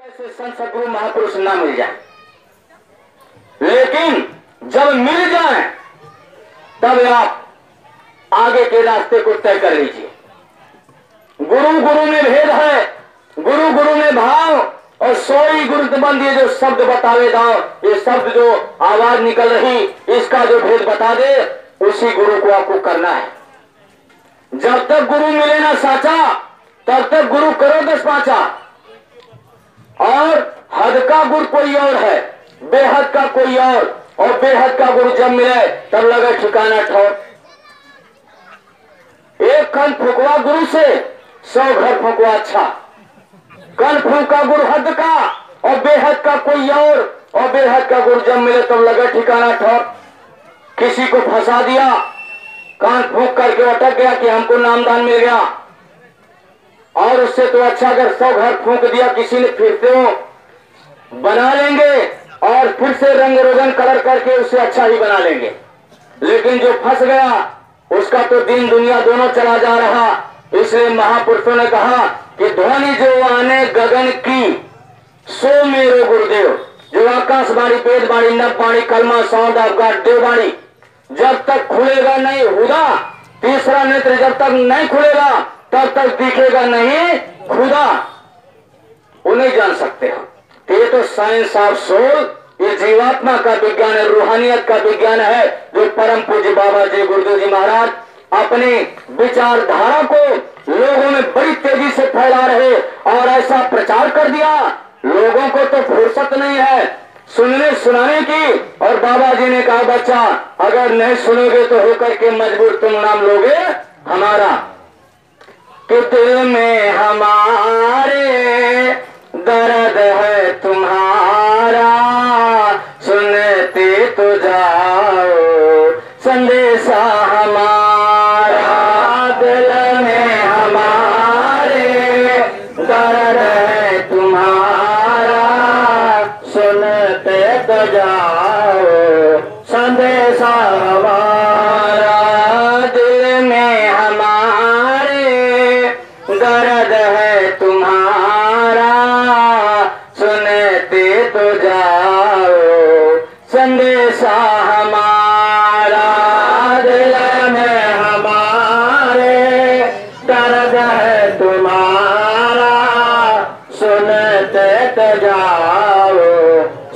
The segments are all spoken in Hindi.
कैसे संत सदगुरु महापुरुष ना मिल जाए? लेकिन जब मिल जाए, तब आप आगे के रास्ते को तय कर लीजिए। गुरु गुरु में भेद है, गुरु गुरु में भाव, और सोई गुरुबंद ये जो शब्द बतावे दाओ ये शब्द जो आवाज़ निकल रही, इसका जो भेद बता दे, उसी गुरु को आपको करना है। जब तक गुरु मिले ना साचा, तब तक गुरु करो दस पाचा। और हद का गुरु कोई और है, बेहद का कोई और और बेहद का गुरु जब मिले, तब लगे ठिकाना ठोर। एक खन फुकवा गुरु से, सौ घर फुकवा अच्छा। कन फूका गुरु हद का, और बेहद का कोई और और बेहद का गुरु जब मिले, तब लगा ठिकाना ठोर। किसी को फंसा दिया, कान फूक करके अटक गया कि हमको नामदान मिल गया। और उससे तो अच्छा अगर सौ घर फूक दिया, किसी ने फिर से वो बना लेंगे और फिर से रंग रोगन कलर करके उससे अच्छा ही बना लेंगे। लेकिन जो फंस गया, उसका तो दिन दुनिया दोनों चला जा रहा। इसलिए महापुरुषों ने कहा कि ध्वनि जो आने गगन की, सो मेरो गुरुदेव। जो आकाश बाणी वेद बाणी नभ कलमा ऑफ़ गॉड देववाणी जब तक खुलेगा नहीं, हुदा, तीसरा नेत्र जब तक नहीं खुलेगा तब तक दिखेगा नहीं, खुदा। वो नहीं जान सकते हम तो ये तो साइंस ऑफ़ सोल, ये जीवात्मा का विज्ञान है, रूहानियत का विज्ञान है, जो परम पूज्य बाबा जी गुरुदेव जी महाराज अपने विचारधारा को लोगों में बड़ी तेज़ी से फैला रहे और ऐसा प्रचार कर दिया। लोगों को तो फुर्सत नहीं है सुनने सुनाने की। और बाबा जी ने कहा, बच्चा, अगर नहीं सुनोगे तो होकर के मजबूर तुम नाम लोगे, हमारा कि में हमारे दर्द है तुम्हारा।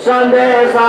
संदेशा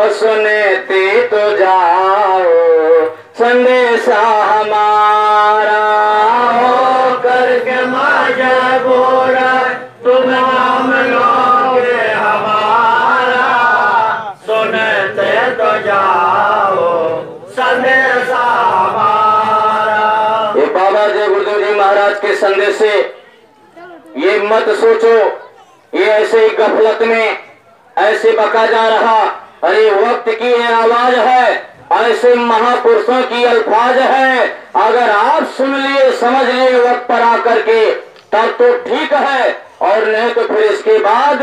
सुनते तो जाओ। संदेशा हमारा। हो करके मजबूर तुम नाम लोगे हमारा। सुनते तो जाओ संदेशा हमारा। ये बाबा जय गुरुदेव जी महाराज के संदेश से ये मत सोचो ये ऐसे ही गफलत में ऐसे बका जा रहा। अरे वक्त की ये आवाज़ है, ऐसे महापुरुषों की अल्फाज है। अगर आप सुन लिए, समझ लिए वक्त पर आकर के, तब तो ठीक है। और नहीं तो फिर इसके बाद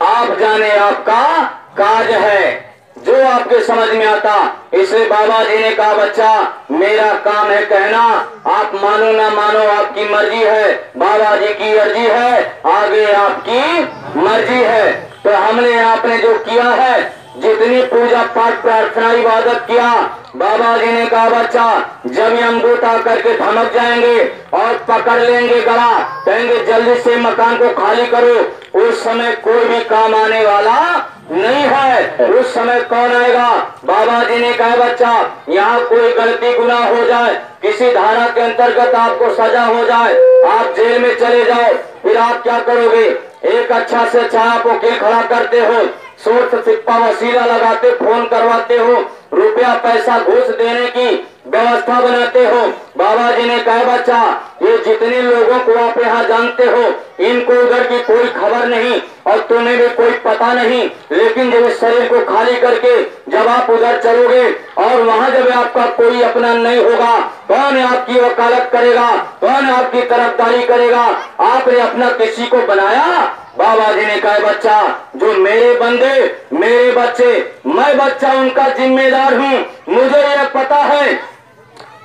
आप जाने आपका काज है। जो आपके समझ में आता, इसलिए बाबा जी ने कहा, बच्चा, मेरा काम है कहना। आप मानो ना मानो, आपकी मर्ज़ी है। बाबा जी की अर्जी है, आगे आपकी मर्ज़ी है। तो हमने आपने जो किया है जितनी पूजा पाठ प्रार्थना इबादत किया, बाबा जी ने कहा, बच्चा, जब हम दूता करके धमक जाएँगे और पकड़ लेंगे गला, कहेंगे, जल्दी से मकान को खाली करो, उस समय कोई भी काम आने वाला नहीं है। उस समय कौन आएगा? बाबा जी ने कहा, बच्चा, यहाँ कोई गलती गुना हो जाए, किसी धारा के अंतर्गत आपको सजा हो जाए, आप जेल में चले जाओ, फिर आप क्या करोगे? एक अच्छा से अच्छा आप खड़ा करते हो सोर्स सिक्का वसीला लगाते, फ़ोन करवाते हो, रुपया पैसा घूस देने की व्यवस्था बनाते हो। बाबा जी ने कहा, बच्चा, ये जितने लोगों को आप यहाँ जानते हो, इनको उधर की कोई खबर नहीं और तुम्हें भी कोई पता नहीं। लेकिन जब इस शरीर को खाली करके जब आप उधर चलोगे और वहाँ जब आपका कोई अपना नहीं होगा, कौन आपकी वकालत करेगा, कौन आपकी तरफदारी करेगा? आपने अपना किसी को बनाया? बाबा जी ने कहा, बच्चा, जो मेरे बंदे, मेरे बच्चे, मैं बच्चा, उनका जिम्मेदार हूँ। मुझे यह पता है,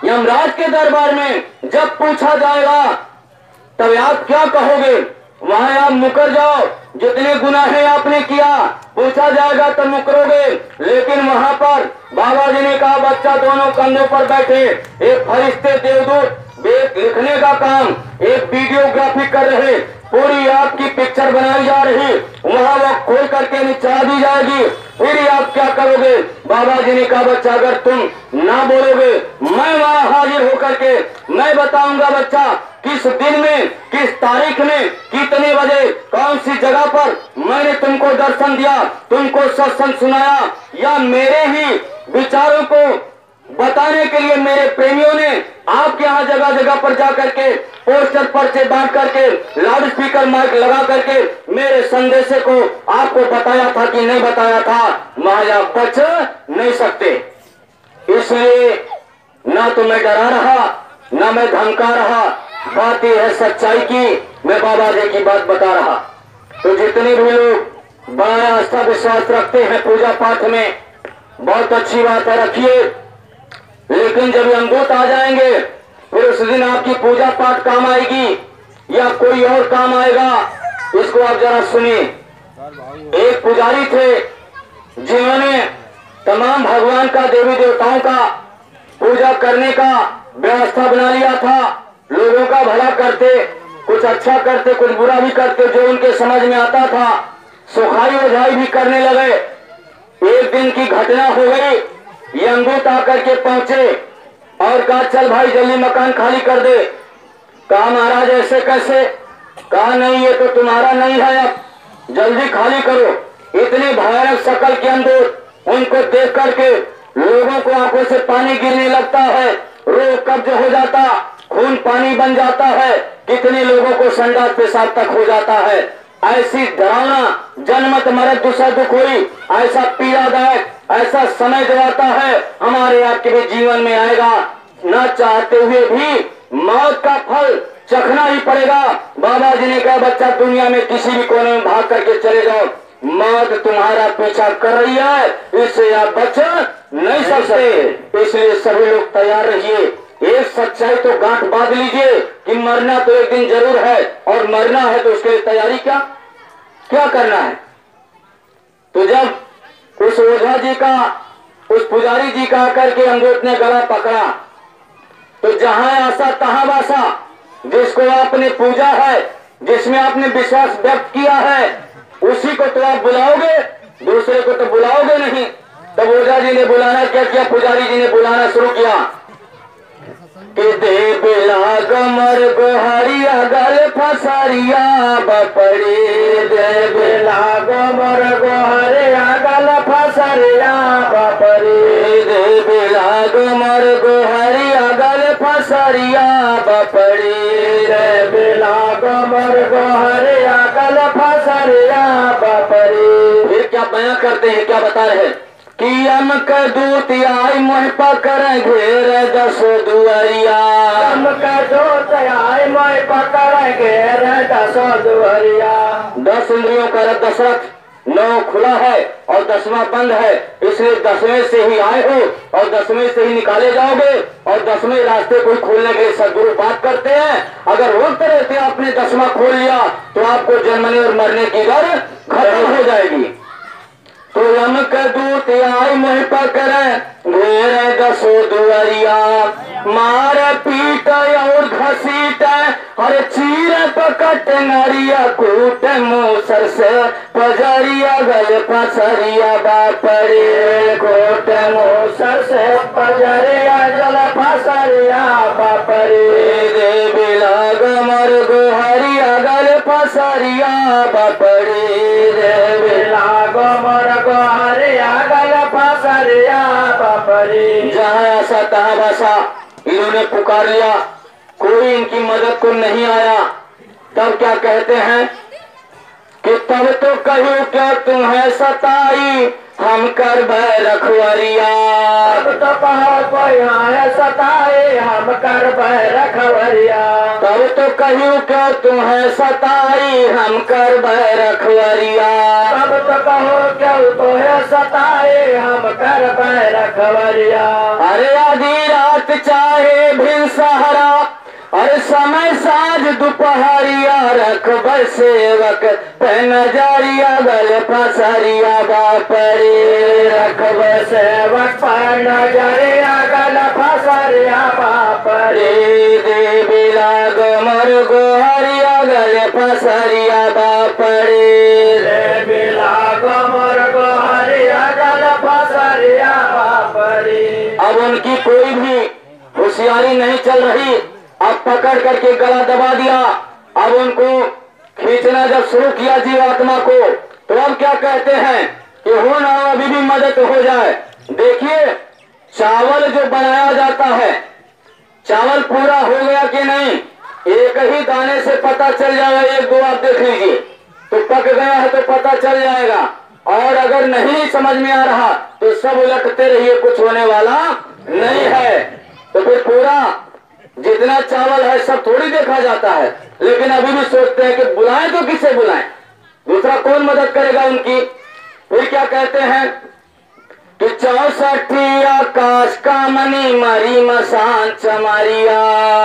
यमराज के दरबार में जब पूछा जाएगा, तब आप क्या कहोगे? वहाँ आप मुकर जाओ। जितने गुनाहें आपने किया, पूछा जाएगा, तब मुकरोगे। लेकिन वहाँ पर बाबा जी ने कहा, बच्चा, दोनों कंधों पर बैठे। एक फरिश्ते देवदूत एक लिखने का काम एक वीडियोग्राफी कर रहे, पूरी आपकी पिक्चर बनाई जा रही, वहाँ वो खोल करके निचला दी जाएगी। फिर आप क्या करोगे? बाबा जी ने कहा, बच्चा, अगर तुम ना बोलोगे, मैं वहाँ हाजिर होकर के, मैं बताऊँगा, बच्चा, किस दिन में, किस तारीख में, कितने बजे, कौन सी जगह पर मैंने तुमको दर्शन दिया, तुमको सत्संग सुनाया, या मेरे ही विचारों को बताने के लिए मेरे प्रेमियों ने आपके यहाँ जगह जगह पर जा करके पोस्टर पर्चे बांट करके लाउड स्पीकर माइक लगा करके मेरे संदेश को आपको बताया था कि नहीं बताया था आप बच नहीं सकते। इसलिए ना तो मैं डरा रहा, ना मैं धमका रहा, बात यह है सच्चाई की, मैं बाबा जी की बात बता रहा। तो जितने भी लोग बड़ा आस्था विश्वास रखते हैं पूजा पाठ में, बहुत अच्छी बात है, रखिए। लेकिन जब अमदूत आ जाएँगे, फिर उस दिन आपकी पूजा पाठ काम आएगी, या कोई और काम आएगा, इसको आप जरा सुनिए। एक पुजारी थे, जिन्होंने तमाम भगवान का, देवी देवताओं का पूजा करने का व्यवस्था बना लिया था। लोगों का भला करते, कुछ अच्छा करते, कुछ बुरा भी करते, जो उनके समझ में आता था सुखाई ओझाई भी करने लगे। एक दिन की घटना हो गई ये अंगूत आकर के पहुँचे और कहा, चल भाई, जल्दी मकान खाली कर दे। कहा, महाराज, ऐसे कैसे? कहा, नहीं, ये तो तुम्हारा नहीं है अब। जल्दी खाली करो। इतने भयानक शकल के अंदर उनको देख करके लोगों को आँखों से पानी गिरने लगता है। रोग कब्ज हो जाता, खून पानी बन जाता है। कितने लोगों को संडास पेशाब तक हो जाता है। ऐसी डरावना जनमत मरद दूसरा दुख हुई ऐसा पीड़ादायक ऐसा समय आता है हमारे आपके भी जीवन में आएगा। न चाहते हुए भी मौत का फल चखना ही पड़ेगा। बाबा जी ने कहा बच्चा दुनिया में किसी भी कोने में भाग करके चले जाओ। मौत तुम्हारा पीछा कर रही है इससे आप बच नहीं सकते। इसलिए सभी लोग तैयार रहिए। एक सच्चाई तो गांठ बाँध लीजिए कि मरना तो एक दिन ज़रूर है, और मरना है तो उसके लिए तैयारी क्या? क्या करना है? तो जब उस ओझा जी का, उस पुजारी जी का आकर के अंगूठ ने गला पकड़ा तो जहाँ आशा तहां वासा, जिसको आपने पूजा है, जिसमें आपने विश्वास व्यक्त किया है, उसी को तो आप बुलाओगे, दूसरे को तो बुलाओगे नहीं। तब ओझा जी ने बुलाना क्या किया? पुजारी जी ने बुलाना शुरू किया। कि दे बेला कमर गोहरिया गल फसरिया बपड़ी। दे बेला कमर गोहरिया गल फसरिया बपड़ी। दे बेला कमर गोहरिया गल फसरिया बपड़ी। दे बेला कमर गोहरिया गल फसरिया बपड़ी। फिर क्या बयां करते हैं, क्या बता रहे हैं? कि हम का दूत आई मोह पकड़ घेर दस दुआरिया। हम का दूत आए मोय पकड़ घेर दसो दुहरिया दस इंद्रियों का रथ दशरथ नौ खुला है और दसवां बंद है। इसलिए दसवें से ही आए हो और दसवें से ही निकाले जाओगे और दसवें रास्ते को खोलने के लिए सदगुरु बात करते हैं। अगर वक्त रहते आपने दसवां खोल लिया तो आपको जन्मने और मरने की दर खत्म हो जाएगी। तो कदू आई मोह पकड़, घेर दसो दुआरिया। मार पीट और घसीट, हर चीर पकट नरिया। कूट मूसर से पजरिया, गल पसरिया बापरे कोट मूसर से पजरिया, गल पुकार लिया। कोई इनकी मदद को नहीं आया। तब क्या कहते हैं कि तब तो कहू क्या तुम है सताई? हम कर रखवरिया। तो है सताए हम कर रखवरिया। तब तो कहूँ क्या तुम्हें सताई हम कर रखवरिया। अब तो कहो क्यों तो है सताए हम कर रखवरिया। अरे आधी रात चाहे भिन सहारा अरे समय साझ दोपहरिया रख सेवक नज़रिया गल फसरिया बापरे। रख सेवक नज़रिया गल फसरिया बापरे। देवी लाग मर गोहरिया गल फसरिया बापरे। रे बिला गोमर गोहरिया गल फसरिया बापरी। अब उनकी कोई भी होशियारी नहीं चल रही। अब पकड़ करके गला दबा दिया। अब उनको खींचना जब शुरू किया जीवात्मा को तो अब क्या कहते हैं कि हो ना, अभी भी मदद हो जाए। देखिए, चावल जो बनाया जाता है, चावल पूरा हो गया कि नहीं? एक ही दाने से पता चल जाएगा, एक दो आप देख लीजिए। तो पक गया है तो पता चल जाएगा। और अगर नहीं समझ में आ रहा तो सब उलटते रहिए, कुछ होने वाला नहीं है। तो फिर पूरा जितना चावल है सब थोड़ी देखा जाता है। लेकिन अभी भी सोचते हैं कि बुलाएँ तो किसे बुलाएँ? दूसरा कौन मदद करेगा उनकी? फिर क्या कहते हैं? कि चौसठी आकाश का मनी मरी मसान चमारिया।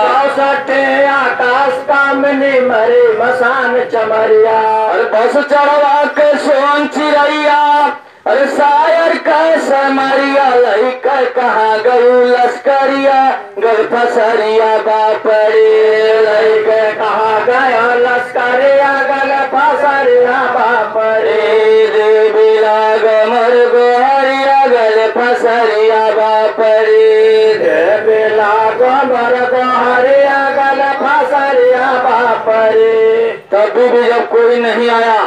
चौसठ आकाश कामनी मरी मसान चमरिया। और बस चढ़वा के सोन चिड़ैया। अरे शायर कैसे मरिया लई कर कहा गऊ लश्करिया? गल फसरिया बापरे लई के कहा गया लश्करिया? गल फसरिया बापरे देवी लाग मर गोहरिया गल फसरिया बापरे रे बिला गोबर गोहरिया गल फसरिया बापरे जब कोई नहीं आया,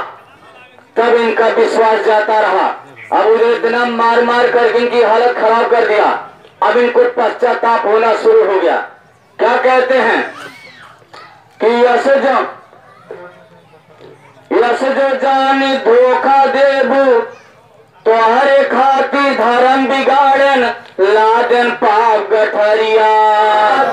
तब इनका विश्वास जाता रहा। अब उन्हें इतना मार मार कर इनकी हालत खराब कर दिया। अब इनको पश्चाताप होना शुरू हो गया। क्या कहते हैं कि यश जो जान धोखा देबू तो हरे खाती धर्म बिगाड़न लादन पाप गठरिया।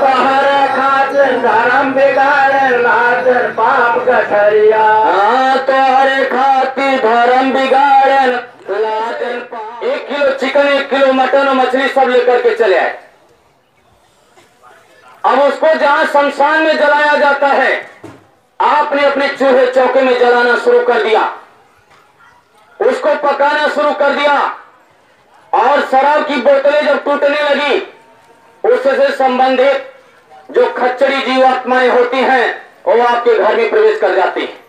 तोहर खातिर धर्म बिगाड़े लादन पाप गठरिया। हाँ तो हरे खाती किलो एक किलो मटन और मछली सब लेकर के चले आए। अब उसको जहाँ शमशान में जलाया जाता है, आपने अपने चूहे चौके में जलाना शुरू कर दिया। उसको पकाना शुरू कर दिया। और शराब की बोतलें जब टूटने लगी, उससे संबंधित जो खच्चड़ी जीवात्माएँ होती हैं, वो आपके घर में प्रवेश कर जाती है।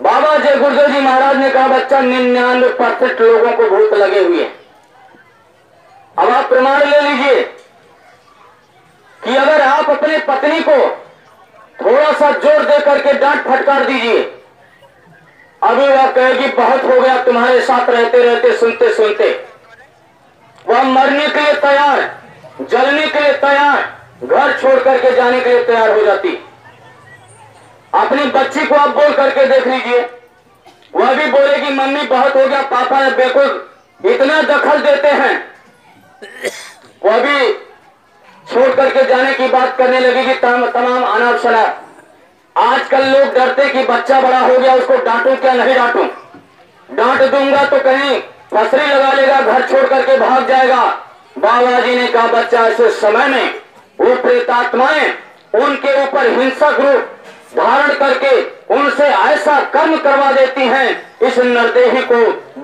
बाबा जय गुरुदेव जी महाराज ने कहा, बच्चा, निन्यानवे परसेंट लोगों को भूत लगे हुए हैं। अब आप प्रमाण ले लीजिए कि अगर आप अपने पत्नी को थोड़ा सा ज़ोर दे करके डांट फटकार दीजिए, अभी वह कहेगी बहुत हो गया, तुम्हारे साथ रहते रहते, सुनते सुनते। वह मरने के लिए तैयार, जलने के लिए तैयार, घर छोड़ करके जाने के लिए तैयार हो जाती। अपनी बच्ची को आप बोल करके देख लीजिए। वह भी बोलेगी मम्मी, बहुत हो गया, पापा ने बिल्कुल इतना दखल देते हैं। वह भी छोड़ करके जाने की बात करने लगेगी तमाम तमाम अनाप शनाप। आजकल लोग डरते कि बच्चा बड़ा हो गया, उसको डांटूं क्या? नहीं डांटूं। डांट दूँगा तो कहीं फसरी लगा लेगा, घर छोड़ करके भाग जाएगा। बाबा जी ने कहा, बच्चा, ऐसे समय में वो प्रेतात्माएँ, उनके ऊपर हिंसक रूप धारण करके उनसे ऐसा कर्म करवा देती हैं, इस नरदेही को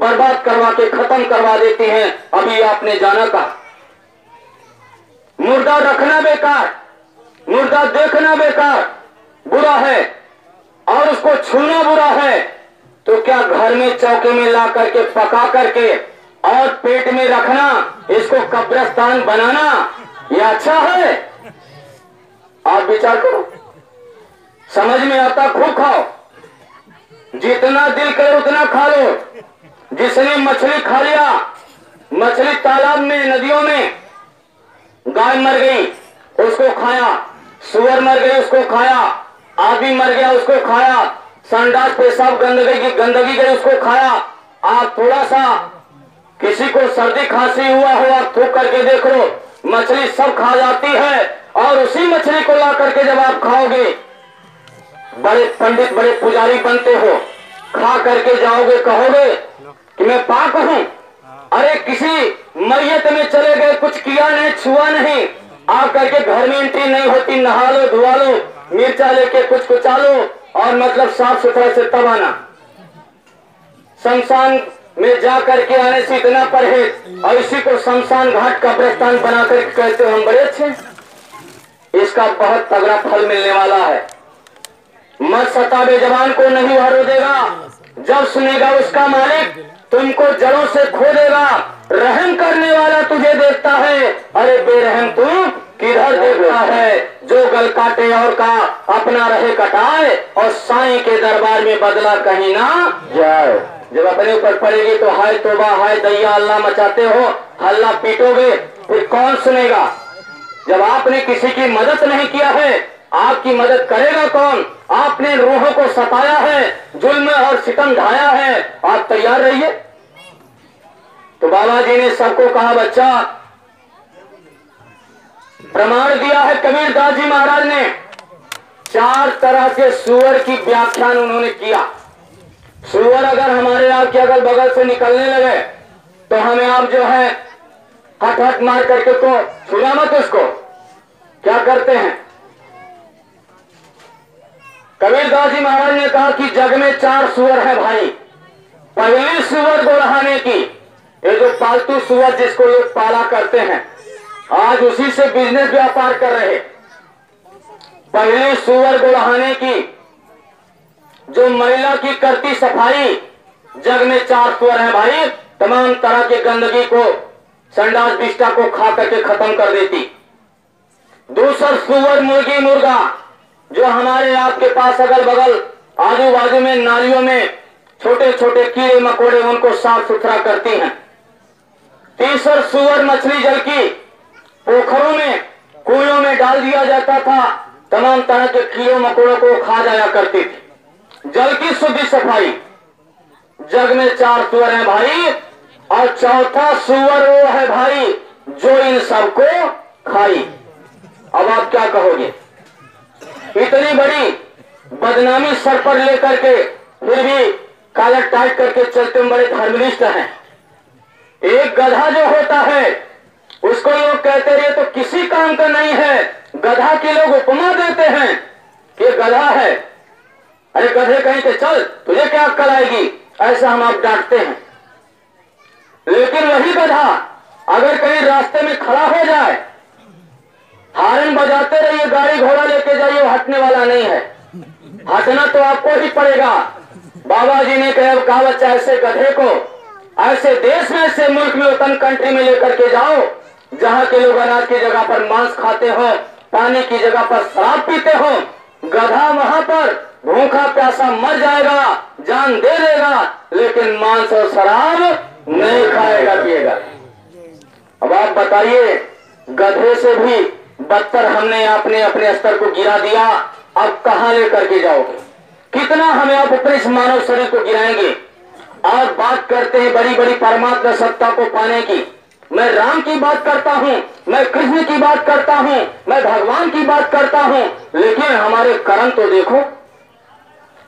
बर्बाद करवा के खत्म करवा देती हैं। अभी आपने जाना का मुर्दा रखना बेकार। मुर्दा देखना बेकार। बुरा है। और उसको छूना बुरा है। तो क्या घर में चौके में ला करके, पका करके, और पेट में रखना, इसको कब्रस्तान बनाना, ये अच्छा है? आप विचार करो। समझ में आता, खूब खाओ। जितना दिल करे उतना खा लो। जिसने मछली खा लिया, मछली तालाब में, नदियों में, गाय मर गई, उसको खाया, सुअर मर गई, उसको खाया, आदमी मर गया, उसको खाया, संडास, पेशाब, गंदगी की गंदगी गई, उसको खाया। आप थोड़ा सा किसी को सर्दी खांसी हुआ हो, आप थूक करके देख मछली सब खा जाती है और उसी मछली को ला करके जब आप खाओगे, बड़े पंडित, बड़े पुजारी बनते हो, खा करके जाओगे, कहोगे कि मैं पाक हूँ। अरे किसी मैयत में चले गए, कुछ किया नहीं, छुआ नहीं। आ करके घर में एंट्री नहीं होती नहा लो धुआ लो मिर्चा लेके कुछ कुचा लो और मतलब साफ़ सुथरा से तब आना। शमशान में जा करके आने से इतना परहेज और इसी को शमशान घाट का प्रस्थान बना कर कहते हम बड़े अच्छे इसका बहुत तगड़ा फल मिलने वाला है। मत सताबे जवान को नहीं हरो देगा जब सुनेगा उसका मालिक तुमको जड़ों से खो देगा रहम करने वाला तुझे देखता है। अरे बेरहम तू, किधर देखता है? जो गल काटे और का, अपना रहे कटाए, और साईं के दरबार में बदला कहीं ना जाए। जब अपने ऊपर पड़ेगी तो हाय तोबा, हाय दैया अल्लाह मचाते हो, हल्ला पीटोगे, फिर कौन सुनेगा? जब आपने किसी की मदद नहीं किया है आपकी मदद करेगा कौन? आपने रूहों को सताया है, जुल्म और सितम ढाया है। आप तैयार रहिए। तो बाबा जी ने सबको कहा, बच्चा, प्रमाण दिया है कबीर दास जी महाराज ने। चार तरह के सुअर की व्याख्यान उन्होंने किया। सुअर अगर हमारे आपके अगल बगल से निकलने लगे तो हमें आप जो है हट हट मार करके तो छुड़ा मत उसको। क्या करते हैं? कबीरदास जी महाराज ने कहा कि जग में चार सुअर है भाई। पहली सुअर गोढ़ाने की। ये जो पालतू सुअर जिसको लोग पाला करते हैं, आज उसी से बिज़नेस व्यापार कर रहे पहली सुअर गोढ़ाने की। जो महिला की करती सफ़ाई, जग में चार सुअर है भाई, तमाम तरह की गंदगी को, संडास बिष्टा को खा करके खत्म कर देती। दूसर सुअर मुर्गी मुर्गा जो हमारे आपके पास अगल बगल आजू बाजू में, नालियों में छोटे छोटे कीड़े मकोड़े उनको साफ़ सुथरा करती हैं। तीसर सुअर मछली जल की पोखरों में, कुएँ में डाल दिया जाता था। तमाम तरह के कीड़े मकोड़ों को खा जाया करती थी। जल की शुद्धि सफ़ाई। जग में चार सुअर हैं भाई, और चौथा सुअर वो है भाई, जो इन सबको खाई। अब आप क्या कहोगे? इतनी बड़ी बदनामी सर पर लेकर के फिर भी कालर टाइट करके चलते बड़े धर्मनिष्ठ हैं। एक गधा जो होता है, उसको लोग कहते रहे तो किसी काम का नहीं है। गधा के लोग उपमा देते हैं कि गधा है। अरे गधे कहीं के चल, तुझे क्या अक्कल आएगी? ऐसा हम आप डांटते हैं। लेकिन वही गधा अगर कहीं रास्ते में खड़ा हो जाए हारन बजाते रहिए, गाड़ी घोड़ा लेके जाइए, हटने वाला नहीं है। हटना तो आपको ही पड़ेगा। बाबा जी ने कहा कहा बच्चा ऐसे गधे को, ऐसे देश में, ऐसे मुल्क में ओपन कंट्री में लेकर के जाओ, जहाँ के लोग अनाज की जगह पर मांस खाते हो, पानी की जगह पर शराब पीते हो, गधा वहाँ पर, भूखा प्यासा मर जाएगा, जान दे देगा, लेकिन मांस और शराब नहीं खाएगा, पिएगा। अब आप बताइए, गधे से भी बदतर हमने अपने अपने स्तर को गिरा दिया, अब कहाँ लेकर के जाओगे? कितना हमें आप अपने इस मानव शरीर को गिराएँगे? और बात करते हैं बड़ी बड़ी परमात्मा सत्ता को पाने की। मैं राम की बात करता हूँ, मैं कृष्ण की बात करता हूँ, मैं भगवान की बात करता हूँ, लेकिन हमारे कर्म तो देखो।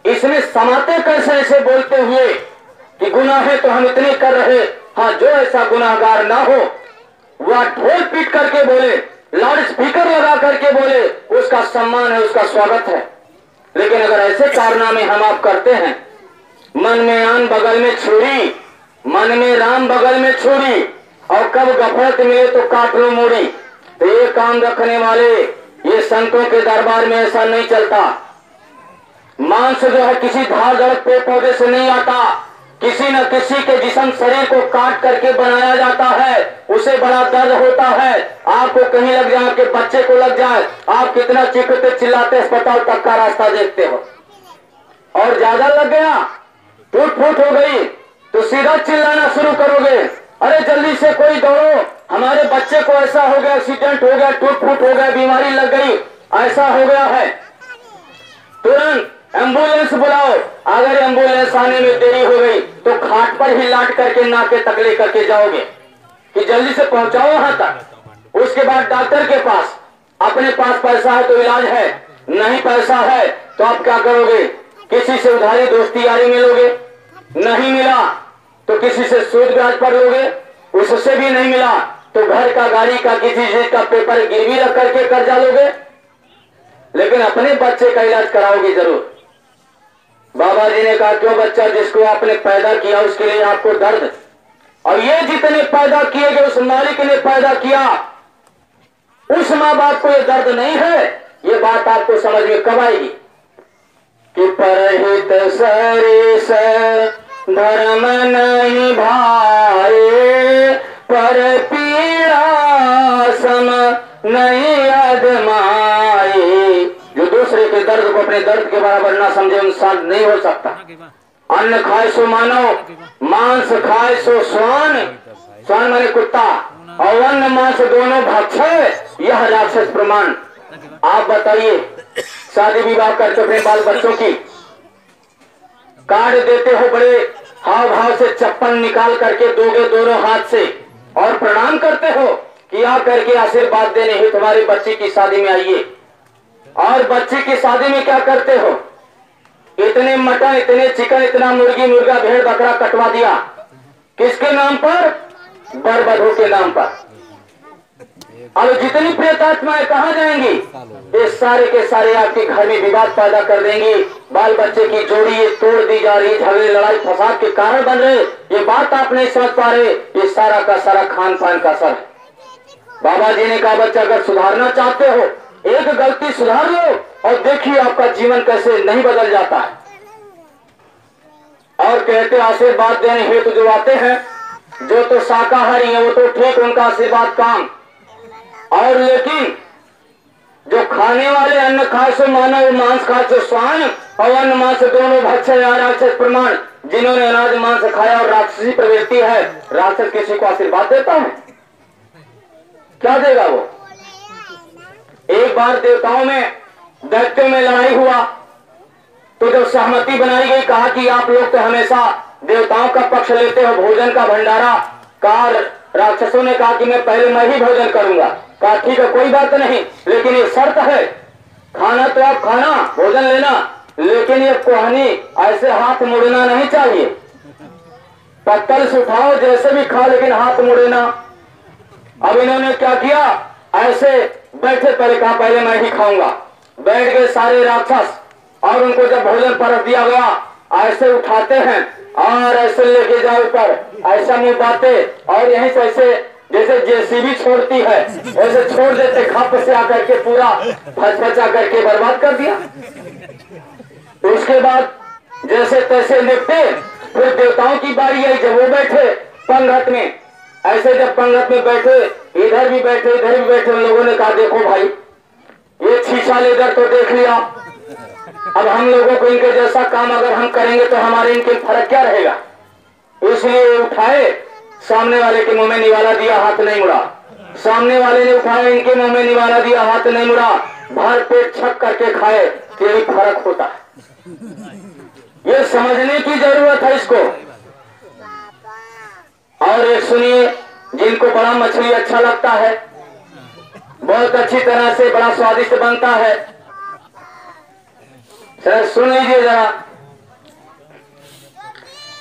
इसमें समाते कैसे ऐसे बोलते हुए कि गुनाह है तो हम इतने कर रहे हाँ जो ऐसा गुनाहगार ना हो वह ढोल पीट करके बोले। लाउड स्पीकर लगा करके बोले, उसका सम्मान है, उसका स्वागत है। लेकिन अगर ऐसे कारनामे हम आप करते हैं, मन में आन बगल में छुरी, मन में राम बगल में छुरी, और कब गफलत मिले तो काट लो मूड़ी। तो ये काम रखने वाले, ये संतों के दरबार में ऐसा नहीं चलता। मांस जो है किसी धार धड़क पेड़ पौधे से नहीं आता। किसी न किसी के जिसम शरीर को काट करके बनाया जाता है, उसे बड़ा दर्द होता है। आपको कहीं लग जाए, आपके बच्चे को लग जाए, आप कितना चिकते चिल्लाते अस्पताल तक का रास्ता देखते हो। और ज़्यादा लग गया टूट फूट हो गई तो सीधा चिल्लाना शुरू करोगे। अरे जल्दी से कोई दौड़ो, हमारे बच्चे को ऐसा हो गया एक्सीडेंट हो गया टूट फूट हो गया, बीमारी लग गई, ऐसा हो गया है। तुरंत एंबुलेंस बुलाओ। अगर एंबुलेंस आने में देरी हो गई खाट पर ही लाट करके नाके तक ले करके जाओगे कि जल्दी से पहुंचाओ वहाँ तक। उसके बाद डॉक्टर के पास, अपने पास पैसा है तो इलाज है, नहीं पैसा है तो आप क्या करोगे? किसी से उधारी दोस्ती यारी मिलोगे? नहीं मिला तो किसी से सूद ब्याज पर लोगे? उससे भी नहीं मिला तो घर का, गाड़ी का, किसी चीज़ का पेपर गिरवी रख करके कर्जा लोगे? लेकिन अपने बच्चे का इलाज कराओगे ज़रूर। बाबा जी ने कहा, क्यों बच्चा, जिसको आपने पैदा किया, उसके लिए आपको दर्द? और ये जितने पैदा किए गए, उस मालिक ने पैदा किया, उस माँ बाप को ये दर्द नहीं है? ये बात आपको समझ में कब आएगी? कि परहित सरिस धर्म नहीं भाए, पर पीड़ा सम नहीं दर्द को अपने दर्द के बराबर ना समझे इंसान नहीं हो सकता। अन्न खाए सो मानव मांस खाए सो स्वान स्वान माने कुत्ता। और अन्न मांस दोनों भक्ष यह राक्षस प्रमाण। आप बताइए, शादी विवाह करते अपने बाल बच्चों की? कार्ड देते हो बड़े हाव भाव से चप्पल निकाल करके दोगे दोनों हाथ से। और प्रणाम करते हो कि आ करके आशीर्वाद देने ही तुम्हारे बच्चे की शादी में आइए। और बच्चे की शादी में क्या करते हो? इतने मटन, इतने चिकन, इतना मुर्गी, मुर्गा, भेड़, बकरा कटवा दिया। किसके नाम पर? बर बधू के नाम पर। अब जितनी प्रेतात्माएँ कहा जाएँगी? ये सारे के सारे आपके घर में विवाद पैदा कर देंगी। बाल बच्चे की जोड़ी ये तोड़ दी जा रही, झगड़े, लड़ाई, फसाद के कारण बन रहे। ये बात आप नहीं समझ पा रहे। ये सारा का सारा खान पान का असर है। बाबा जी ने कहा, बच्चा, अगर सुधारना चाहते हो एक गलती सुधार लो और देखिए आपका जीवन कैसे नहीं बदल जाता है। और कहते आशीर्वाद देने हेतु जो आते हैं, जो तो शाकाहारी है, वो तो ठीक उनका आशीर्वाद काम। और लेकिन जो खाने वाले अन्न खाए सो मानव मांस खाए सो स्वान और अन्न, मांस दोनों भक्षय या राक्षस प्रमाण, जिन्होंने अनाज, मांस खाया और राक्षसी प्रवृत्ति है, राक्षस किसी को आशीर्वाद देता है? क्या देगा वो? एक बार देवताओं में दैत्यों में लड़ाई हुआ तो जब सहमति बनाई गई, कहा कि आप लोग तो हमेशा देवताओं का पक्ष लेते हो, भोजन का भंडारा कहा राक्षसों ने कहा कि मैं पहले मैं ही भोजन करूँगा। कहा, ठीक है, कोई बात नहीं, लेकिन ये शर्त है, खाना तो आप खाना, भोजन लेना, लेकिन ये कोहनी ऐसे हाथ मुड़ना नहीं चाहिए। पत्तल से उठाओ जैसे भी खा, लेकिन हाथ मुड़े ना। अब इन्होंने क्या किया, ऐसे बैठे पहले कहा, पहले मैं ही खाऊँगा। बैठ गए सारे राक्षस, और उनको जब भोजन परस दिया गया, ऐसे उठाते हैं और ऐसे लेके जाओ ऊपर, ऐसा मुँह बाते और यहीं से ऐसे, जैसे जेसीबी छोड़ती है वैसे छोड़ देते, खप से आकर के पूरा फचफचा करके बर्बाद कर दिया। उसके बाद जैसे तैसे निपटे, फिर देवताओं की बारी आई, जब वो बैठे पंगत में, ऐसे जब पंगत में बैठे इधर भी बैठे, इधर भी बैठे लोगों ने कहा, देखो भाई, ये शीशा लेकर तो देख लिया। अब हम लोगों को इनके जैसा काम अगर हम करेंगे तो हमारे इनके फ़र्क क्या रहेगा? इसलिए उठाए, सामने वाले के मुँह में निवाला दिया, हाथ नहीं मुड़ा। सामने वाले ने उठाया इनके मुँह में निवाला दिया, हाथ नहीं मुड़ा। भर पेट छक करके खाए तो यही फ़र्क होता ये समझने की ज़रूरत है इसको। और सुनिए जिनको बड़ा मछली अच्छा लगता है, बहुत अच्छी तरह से बड़ा स्वादिष्ट बनता है। सर, सुन लीजिए जरा।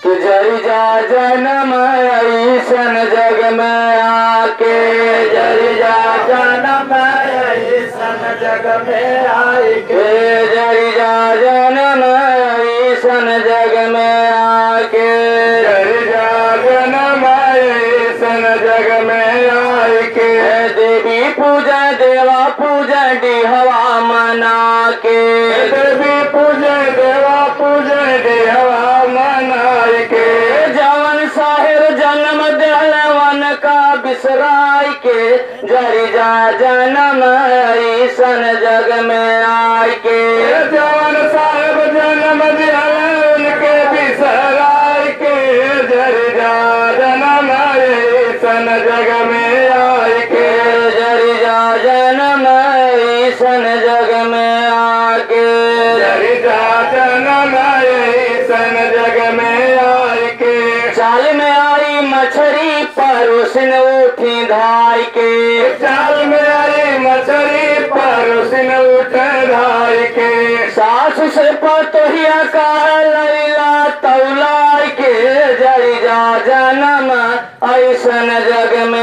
कि जरी जा जन्म ईसन जग में आके जरी जा जन्म ईसन जग में आई के जरी पूजा हवा मना के देवी पूजे देवा पूजे देवा मना के जवन साहिर जन्म दलवन का बिसराय के जरी जा जन्म सन जग में आय के परोसन उठी धार के चाल में आई मछली पर उसने उठ धार के सास से पतोहिया का लैला तौलाय के जरी जा जन्म ऐसन जग में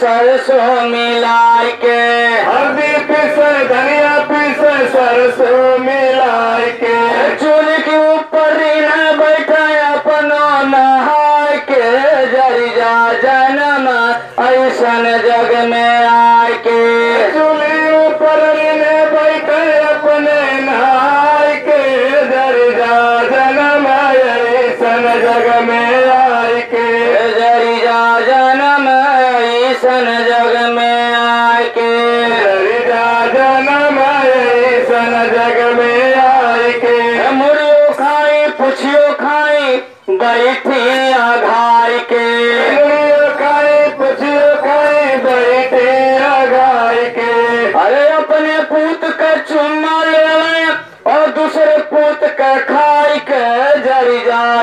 सरसों मिलाय के हल्दी पीस धनिया पीस सरसों मिला के चूल के ऊपर रीना बैठा अपनो नहा के ज़रिया जनम ऐसा ऐसन जग में आय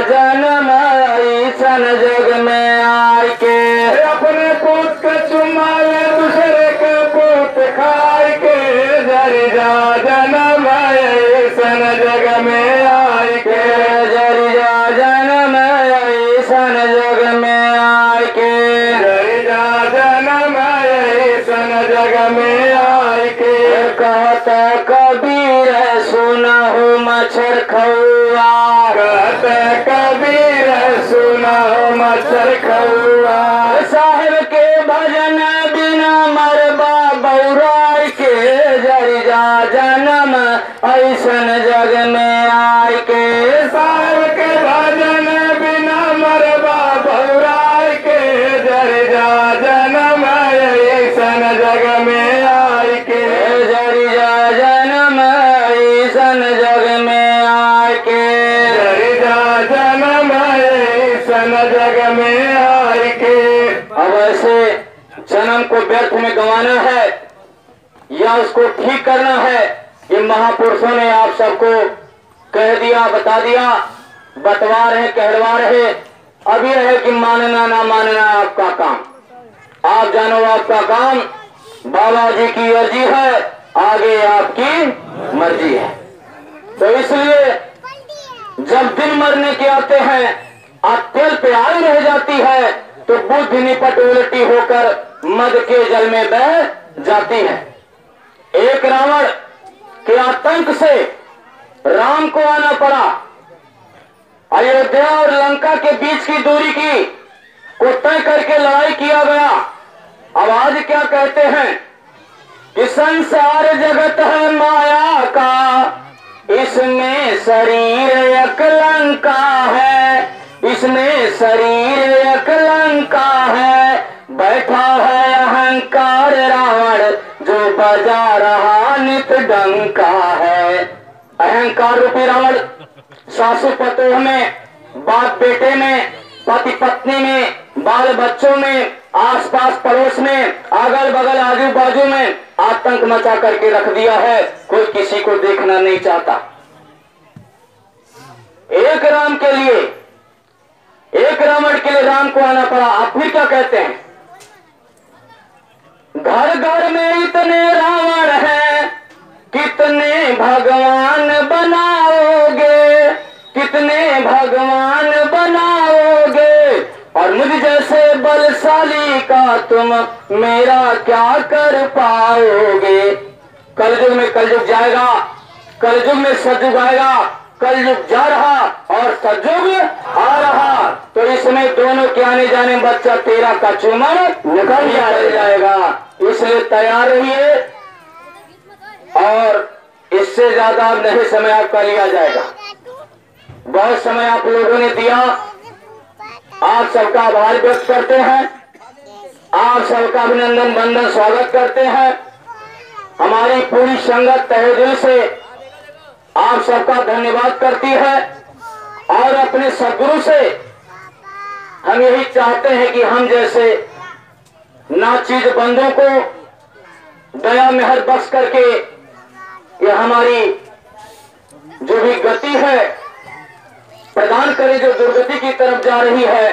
जन्म ऐसन जग में आय के अपने पूत के चुमा ले दूसरे के पूत खाए के जरी जा जन्म ऐसन जग में आय के के जरी जा जन्म ऐसन जग में आय के जरी जा जन्म ऐसन जग में आय के कहता कबीर सुनहु मच्छर खौआ। कहते कबीर सुना मच्छर खौआ। साहेब के भजन बिना मरबा बौरा के ज़रिया जन्म, ऐसन जग में व्यर्थ में गंवाना है या उसको ठीक करना है, ये महापुरुषों ने आप सबको कह दिया, बता दिया, बतवा रहे, कहलवा रहे। अब ये है कि मानना, ना मानना आपका काम। आप जानो आपका काम बाबा जी की अर्जी है, आगे आपकी मर्ज़ी है। तो इसलिए जब दिन मरने के आते हैं और तेल पे आई रह जाती है तो बुद्धि निपट उलटी होकर मद के जल में बह जाती है। एक रावण के आतंक से राम को आना पड़ा। अयोध्या और लंका के बीच की दूरी की को तय करके लड़ाई किया गया। अब आज क्या कहते हैं कि संसार जगत है माया का। इसमें शरीर एक लंका है। इसमें शरीर एक लंका है। बैठा है अहंकार रावण, जो बजा रहा नित डंका है। अहंकार रूपी रावण, सासू पतोह में, बाप बेटे में, पति पत्नी में, बाल बच्चों में, आसपास पड़ोस में अगल बगल आजू बाजू में आतंक मचा करके रख दिया है। कोई किसी को देखना नहीं चाहता। एक राम के लिए, एक रावण के लिए राम को आना पड़ा। आप फिर क्या कहते हैं? घर घर में इतने रावण हैं। कितने भगवान बनाओगे? कितने भगवान बनाओगे? और मुझ जैसे बलशाली का तुम मेरा क्या कर पाओगे? कलयुग में कलयुग जाएगा, कलयुग में सतयुग आएगा कलयुग जा रहा और सतयुग आ रहा। तो इसमें दोनों के आने जाने बच्चा तेरा का चुमन निकल जाएगा। इसलिए तैयार रहिए और इससे ज़्यादा नहीं समय आपका लिया जाएगा। बहुत समय आप लोगों ने दिया। आप सबका आभार व्यक्त करते हैं। आप सबका अभिनंदन बंदन स्वागत करते हैं। हमारी पूरी संगत तहे दिल से आप सबका धन्यवाद करती है और अपने सदगुरु से हम यही चाहते हैं कि हम जैसे नाचीज बंदों को दया मेहर बख्श करके ये हमारी जो भी गति है प्रदान करे, जो दुर्गति की तरफ़ जा रही है,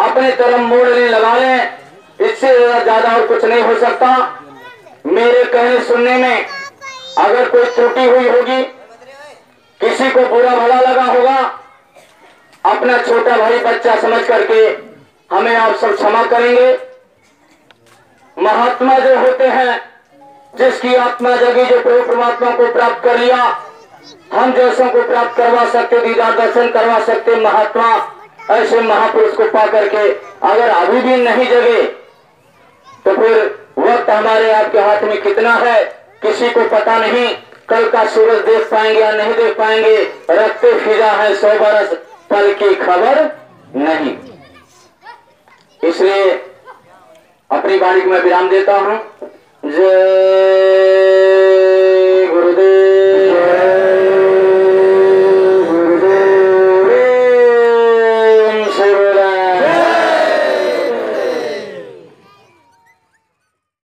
अपने तरफ़ मोड़ लें, लगा लें। इससे ज़्यादा और कुछ नहीं हो सकता। मेरे कहने सुनने में अगर कोई त्रुटि हुई होगी, किसी को बुरा भला लगा होगा, अपना छोटा भाई बच्चा समझ करके हमें आप सब क्षमा करेंगे। महात्मा जो होते हैं, जिसकी आत्मा जगी जो प्रभु परमात्मा को प्राप्त कर लिया, हम जैसों को प्राप्त करवा सकते, दीदार दर्शन करवा सकते, महात्मा ऐसे महापुरुष को पा करके अगर अभी भी नहीं जगे तो फिर वक्त हमारे आपके हाथ में कितना है? किसी को पता नहीं कल का सूरज देख पाएँगे या नहीं देख पाएँगे। रखते फिजा है सौ बरस पल की खबर नहीं। इसलिए अपनी बारी को मैं विराम देता हूँ। जय